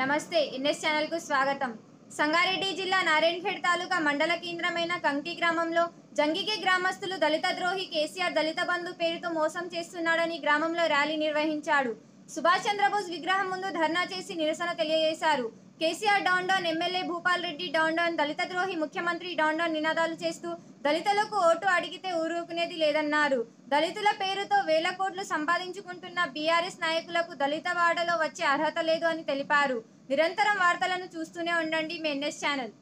నమస్తే ఎన్ఎస్ ఛానల్కు స్వాగతం. సంగారెడ్డి జిల్లా నారాయణపేట తాలూకా మండల కేంద్రమైన కంకి గ్రామంలో జంగికి గ్రామస్తులు దళిత ద్రోహి కేసీఆర్ దళిత బంధు పేరుతో మోసం చేస్తున్నాడని గ్రామంలో ర్యాలీ నిర్వహించాడు. సుభాష్ చంద్రబోస్ విగ్రహం ముందు ధర్నా చేసి నిరసన తెలియజేశారు. KCR down down MLA Bhupal Reddy down down దళిత ద్రోహి ముఖ్యమంత్రి డౌన్ డౌన్ నినాదాలు చేస్తూ దళితులకు ఓటు అడిగితే ఊరుకునేది లేదన్నారు. దళితుల పేరుతో వేల కోట్లు సంపాదించుకుంటున్న బీఆర్ఎస్ నాయకులకు దళిత వాడలో వచ్చే అర్హత లేదు అని తెలిపారు. నిరంతరం వార్తలను చూస్తూనే ఉండండి మీ NS channel.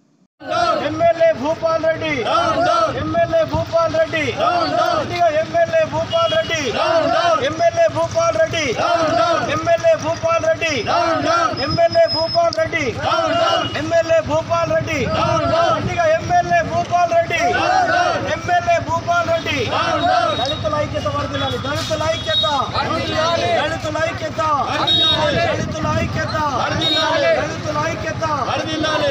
MLA Bhupal Reddy MLA Bhupal Reddy MLA Bhupal Reddy MLA Bhupal Reddy MLA Bhupal Reddy MLA Bhupal Reddy. MLA Bhupal Reddy. ఇదిగో ఎమ్మెల్యే భూపాల్ రెడ్డి. ఎమ్మెల్యే భూపాల్ రెడ్డి. దళితుల ఐక్యత వర్ధిల్లాలి. దళితుల ఐక్యత. దళితుల ఐక్యత. దళితుల ఐక్యత. దళితుల ఐక్యత.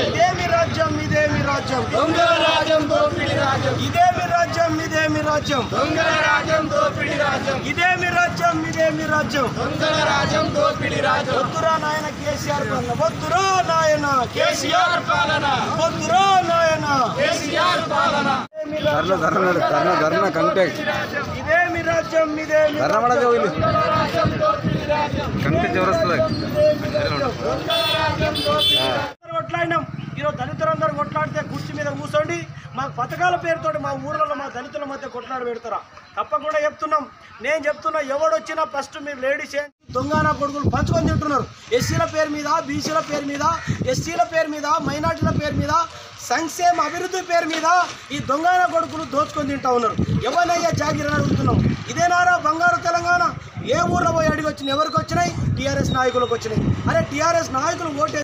ఇదేమి రాజ్యం? ఇదేమి రాజ్యం దొంగల రాజ్యం దోపిడి రాజ్యం ఇదేమి రాజ్యం ఇదేమి రాజ్యం. దొంగల రాజ్యం దోపిడి రాజ్యం. ఇదేమి రాజ్యం ఇదేమి రాజ్యం. దొంగల రాజ్యం దోపిడి రాజ్యం. వద్దురా నాయన కేసీఆర్ పాలన. వద్దురా నాయన. కేసీఆర్ పాలన. వద్దురా నాయన. కేసీఆర్ పాలన. ధర్నా ధర్నా నడు, ధర్నా ధర్నా కంటెక్ట్ రాజ్యం ఇదేమి రాజ్యం ఇదేమి ధర్నా పడక వీళ్ళు. కంటెక్ట్ ఎవరు వస్తుంది అందరూ కొట్లాడినాం. ఈరోజు దళితులందరూ కొట్లాడితే కుర్చీ మీద కూర్చోండి. మా పథకాల పేరుతో మా ఊర్లలో మా దళితుల మధ్య కొట్లాడు పెడతారా? తప్పకుండా చెప్తున్నాం. నేను చెప్తున్నా ఎవడొచ్చినా ఫస్ట్ మీరు లేడీస్ దొంగనా దొంగన కొడుకులు పంచుకొని తింటున్నారు. ఎస్సీల పేరు మీద బీసీల పేరు మీద ఎస్సీల పేరు మీద మైనార్టీల పేరు మీద సంక్షేమ అభివృద్ధి పేరు మీద ఈ దొంగన కొడుకులు దోచుకొని తింటా ఉన్నారు. ఎవరినయ్యా జాగిరని అడుగుతున్నాం? ఇదేనారా బంగారు తెలంగాణ? ఏ ఊర్లో పోయి అడిగి వచ్చినాయి ఎవరికి వచ్చినాయి? టీఆర్ఎస్ నాయకులకు వచ్చినాయి. అరే టీఆర్ఎస్ నాయకులు ఓటే